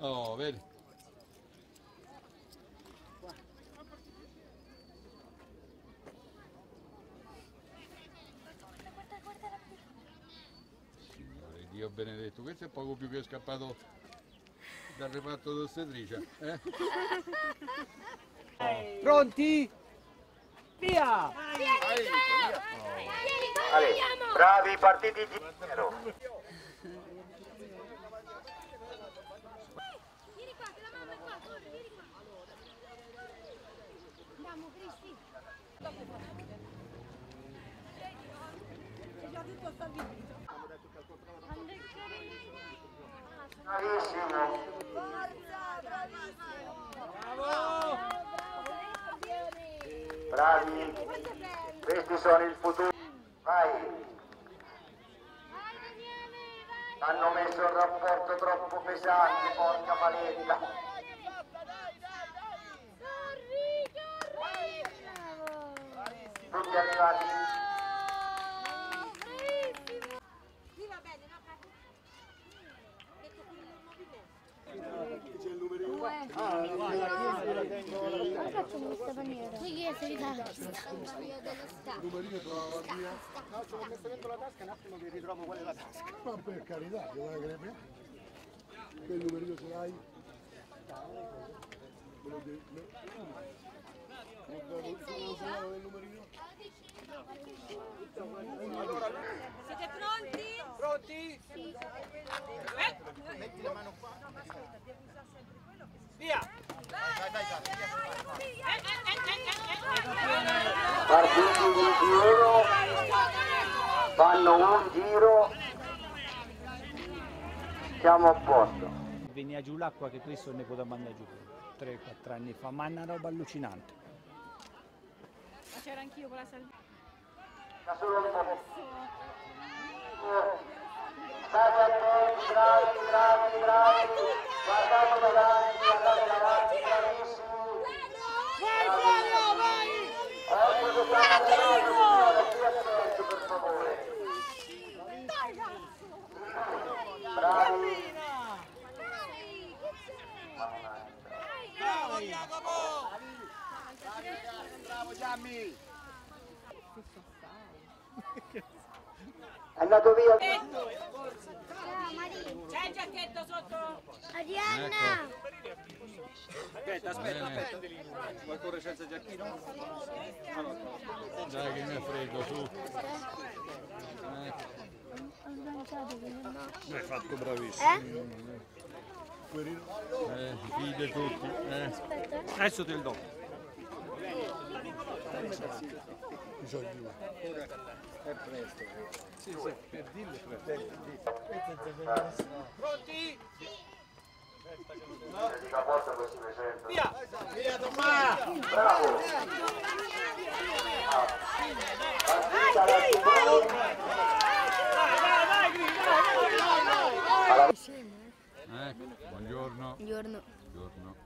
Oh, vedi? Signore Dio benedetto, questo è poco più che scappato dal reparto d'ostetricia. Eh? Pronti? Via! Ale, bravi partiti di zero. Vieni qua, che la mamma è qua, corri, vieni qua. Andiamo, Cristi. È già tutto stabilito. Bravissimo. Forza, bravissimo. Bravo! Bravi. Questi sono il futuro. Vai. Hanno messo il rapporto troppo pesante, porca maletta. Corri, corri. Bravo. Tutti arrivati. Bravissimo. Qui va bene, no, Caco? Ecco qui il movimento. facciamo questa maniera? Qui chi è solitario? No, ci ho messo dentro la tasca, un attimo che ritrovo qual è la tasca. Ma per carità, che che ne Che numerino ce l'hai? Numerino? Siete pronti? Pronti? Metti la mano qua. Via! Partiti di giro. Fanno un giro. Siamo a posto. Veniva giù l'acqua che questo ne poteva mandare giù 3-4 anni fa, ma è una roba allucinante. Ma c'era anch'io con la salvezza. Da solo un po'. State attenti, bravi, bravi, bravi. Guardate davanti, guardate davanti, bravissimi. Vai, Flavio, vai! Ecco che stanno andando, più attento per favore. Dai, cazzo! Bravi. Bravo Jacopo! Giammi! È andato via. C'è il giacchetto sotto? Arianna! Aspetta, aspetta, aspetta. Vuoi correre senza giacchino? Dai che mi ha freddo, su. Eh, Hai fatto bravissimo. eh, fide tutti. Eh. Adesso te il do. Via! Via Tomà! Bravo. Partita la Cipolli. Vai, vai, vai, Gri, vai! Ecco, buongiorno. Buongiorno. Buongiorno.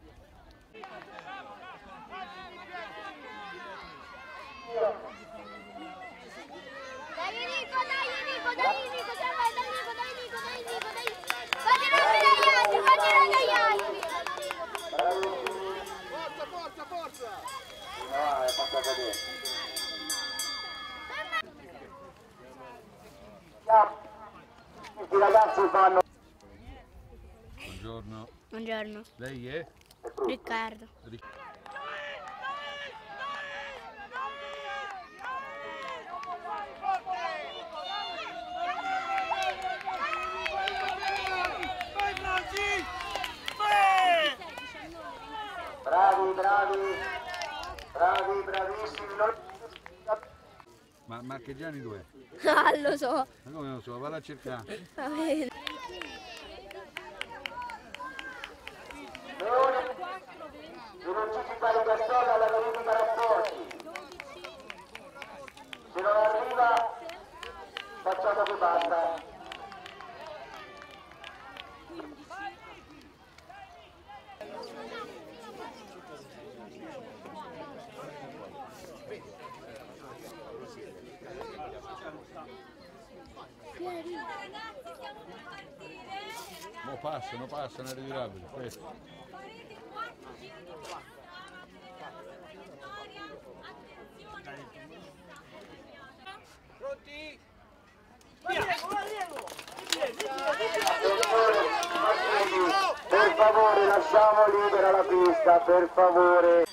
Buongiorno. Buongiorno. Lei è? Riccardo. Ric- Ma Marchegiani dov'è? Ah, lo so. Ma come non so, vado a cercare. Va bene. Se non ci si fa il cartone alla verifica rapporti. Se non arriva, facciamo che basta. Ragazzi, per partire. Passano, passano, è ritirabile. Questo. Farete quattro giri di pista. Vittoria, attenzione. Pronti? Per favore lasciamo libera la pista, per favore.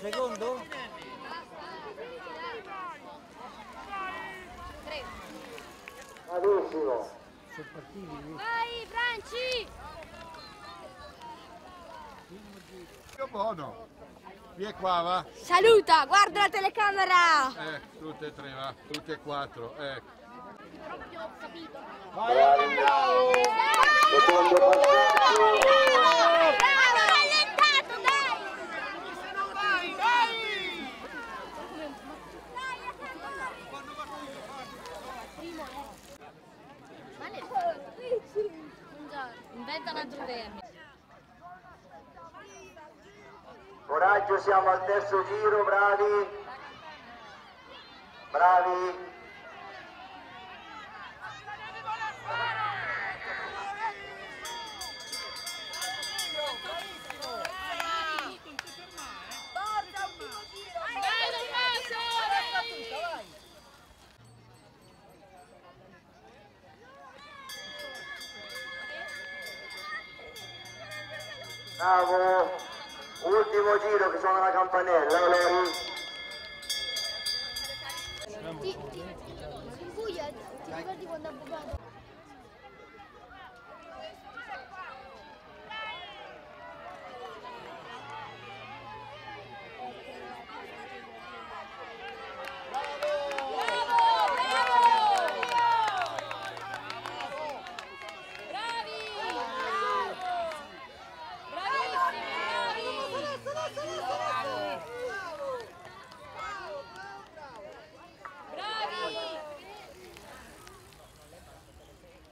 Secondo? Tre. Bravissimo. Sono partiti? Vai Franci! Che buono. Vieni qua, va. Saluta, guarda la telecamera! Eh, tutte e tre, va. Tutte e quattro, ecco. Bravi, bravo. Secondo passaggio. Bravo! Rallentato, dai! Inventa un altro premio. Coraggio, siamo al terzo giro, bravi. Bravi. Bravo. Ultimo giro che sono alla campanella, eh, Lori. Ti, ti, ti ricordi quando ha bucato?